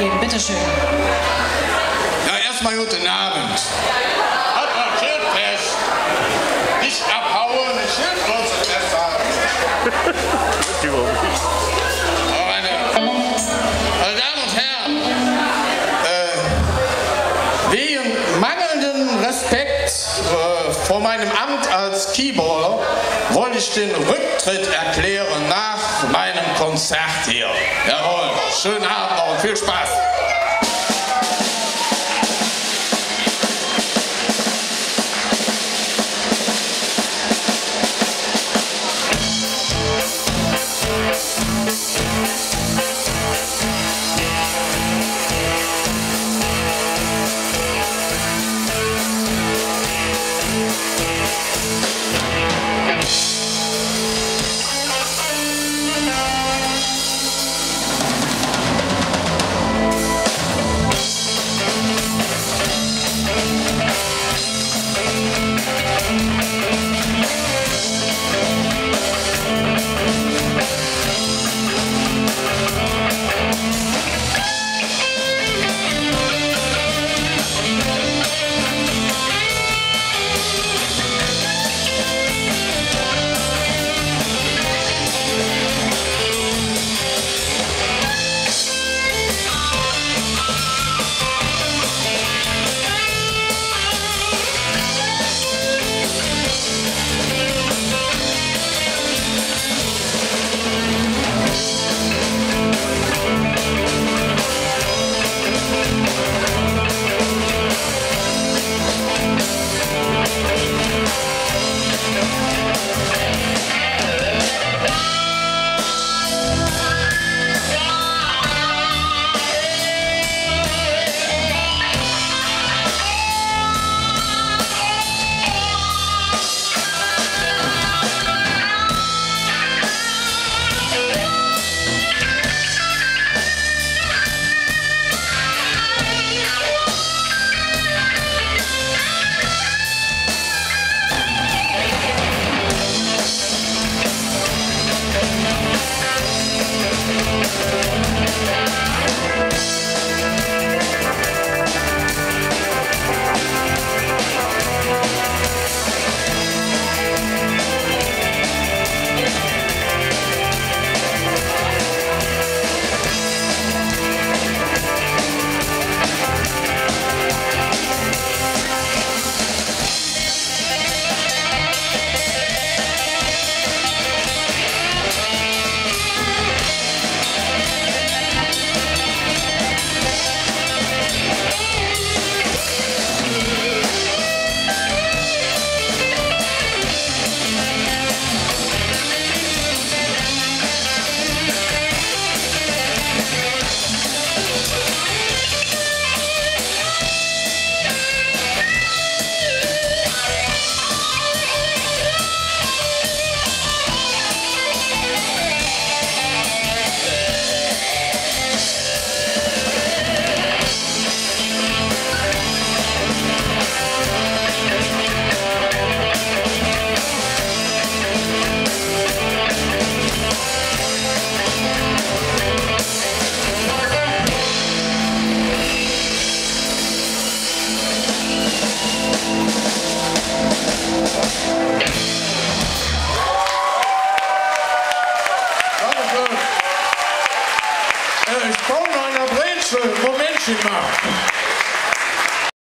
geben. Bitte schön. Ja, erstmal guten Abend. Hat mal schön fest. Nicht abhauen, nicht meinem Amt als Keyboarder wollte ich den Rücktritt erklären nach meinem Konzert hier. Jawohl, schönen Abend und viel Spaß. Mark.